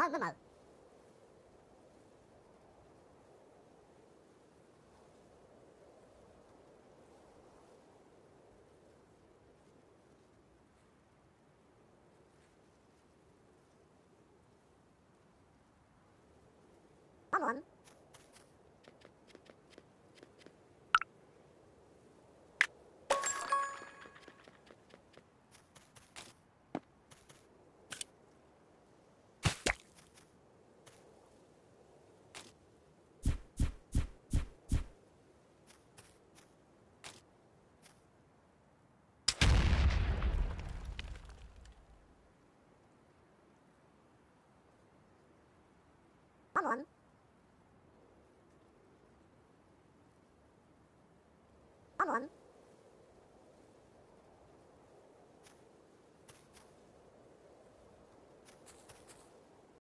当当当 Come on.